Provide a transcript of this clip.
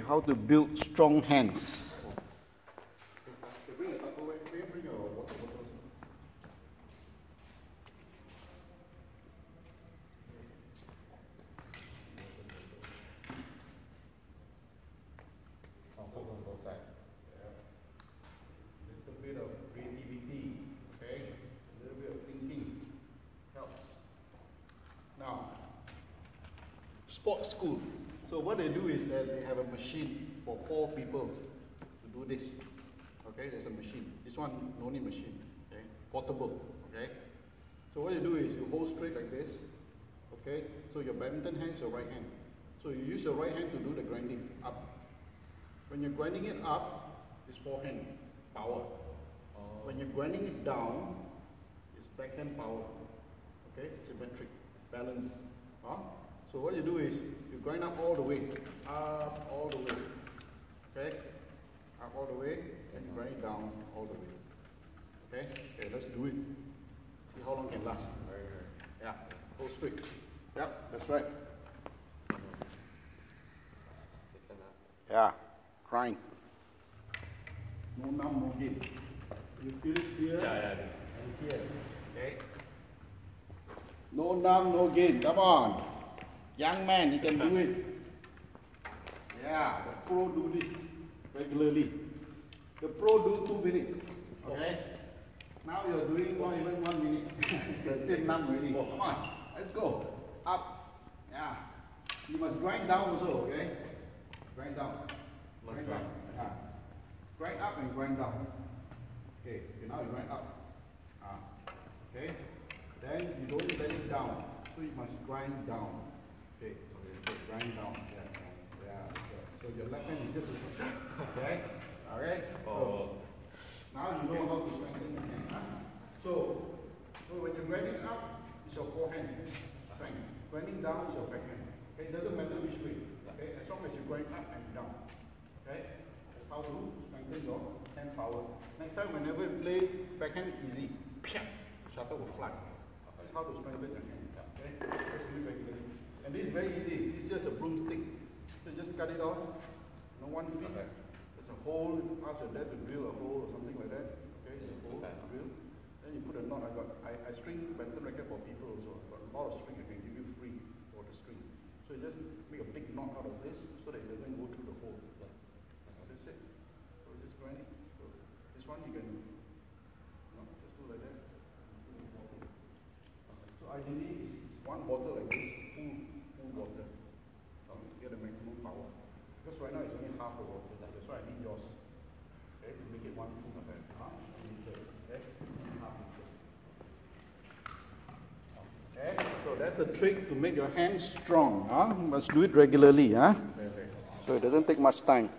how to build strong hands. little bit of creativity, okay? A little bit of thinking helps. Now, sports school. So what they do is that they have a machine for four people to do this. Okay, there's a machine. This one, no need machine. Okay, portable. Okay. So what you do is you hold straight like this. Okay. So your badminton hand is your right hand. So you use your right hand to do the grinding up. When you're grinding it up, it's forehand power. When you're grinding it down, it's backhand power. Okay, symmetric, balance. Huh? So what you do is you grind up all the way, up all the way. Okay, up all the way, and you grind it down all the way. Okay, okay, let's do it. See how long can last. Yeah, hold straight. Yep, that's right. Yeah, crying. No numb, no gain. You feel it here Yeah, yeah. and here. Okay? No numb, no gain. Come on. Young man, you can do it. Yeah, the pro do this regularly. The pro do two minutes. Okay? Now you're doing not even one minute. the same numb already. Come on, let's go. Up. Yeah. You must grind down also, okay? Grind down. Must grind grind. down. Yeah. Grind up and grind down. Okay, okay now you grind up. Ah. Okay? Then you don't let it down. So you must grind down. Okay, so grind down. Yeah, yeah. So your left hand is just okay? Alright? Oh. Now you know how to strengthen your hand. Huh? So, so when you're grinding up, it's your forehand strength. Grinding down is your backhand. Okay, it doesn't matter which way. Okay, as long as you grind up and down. Okay, that's how to strengthen your hand power. Next time, whenever you play backhand, easy. Shuttle will fly. That's how to strengthen your hand. Okay, just do it regularly. And this is very easy. It's just a broomstick. So just cut it off. No one feet. Okay. There's a hole. Ask your dad to drill a hole or something like that. Okay, a hole. Okay. Drill. Then you put a knot. I got. I, I string badminton racket for people also. I got a lot of string. I can give you free for the string. So you just make a big knot out of this so that it doesn't go through the hole. That's it. So just grind it. So this one you can. You know, just do like that. So ideally, one bottle like this, full, full water. So um, to get the maximum power. Because right now it's only half the water. That's why I need yours. Okay, to make it one full of it. Huh? Liter. Okay, half liter. Okay, so that's a trick to make your hands strong. Huh? You must do it regularly. Huh? So it doesn't take much time.